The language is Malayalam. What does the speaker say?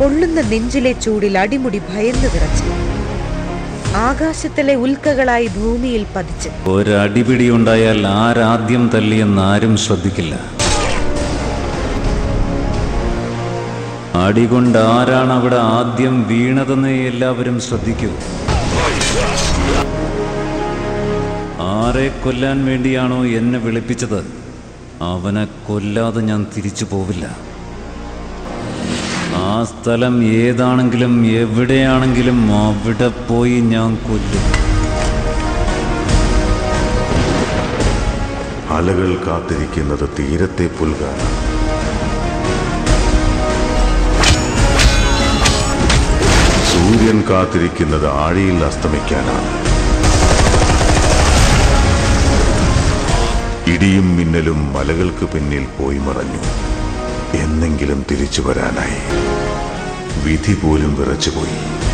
പൊള്ളുന്ന നെഞ്ചിലെ ചൂടിൽ അടിമുടി ഭയന്നു വിറച്ചു. ആകാശത്തിലെ ഉൽക്കകളായി ഭൂമിയിൽ പതിച്ച്. ഒരടിപിടി ഉണ്ടായാൽ ആരാദ്യം തല്ലിയെന്ന് ആരും ശ്രദ്ധിക്കില്ല. അടികൊണ്ട് ആരാണ് അവിടെ ആദ്യം വീണതെന്ന് എല്ലാവരും ശ്രദ്ധിക്കൂ. ആരെ കൊല്ലാൻ വേണ്ടിയാണോ എന്നെ വിളിപ്പിച്ചത്? അവനെ കൊല്ലാതെ ഞാൻ തിരിച്ചു പോവില്ല. സ്ഥലം ഏതാണെങ്കിലും എവിടെയാണെങ്കിലും അവിടെ പോയി ഞാൻ കൊല്ലും. അലകൾ കാത്തിരിക്കുന്നത് തീരത്തെ പുൽകാണ്. സൂര്യൻ കാത്തിരിക്കുന്നത് ആഴിയിൽ അസ്തമിക്കാനാണ്. ഇടിയും മിന്നലും മലകൾക്ക് പിന്നിൽ പോയി മറഞ്ഞു. എന്നെങ്കിലും തിരിച്ചു വരാനായി. വിധി പോലും വിറച്ചുപോയി.